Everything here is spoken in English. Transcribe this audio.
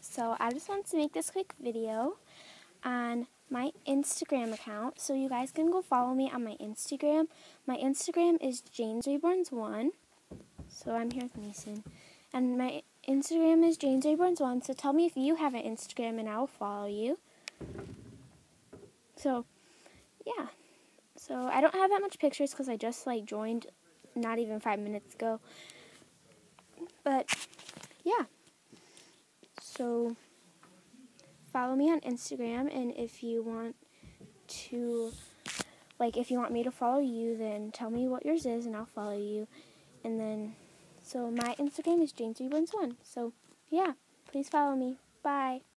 So I just wanted to make this quick video on my Instagram account. So you guys can go follow me on my Instagram. My Instagram is Janes Reborns1. So I'm here with Mason. And my Instagram is Janes Reborns1. So tell me if you have an Instagram and I'll follow you. So, yeah. So I don't have that much pictures because I just like joined not even five minutes ago. But yeah. So follow me on Instagram and if you want to like if you want me to follow you then tell me what yours is and I'll follow you. And then so my Instagram is Janes Reborns1. So yeah, please follow me. Bye.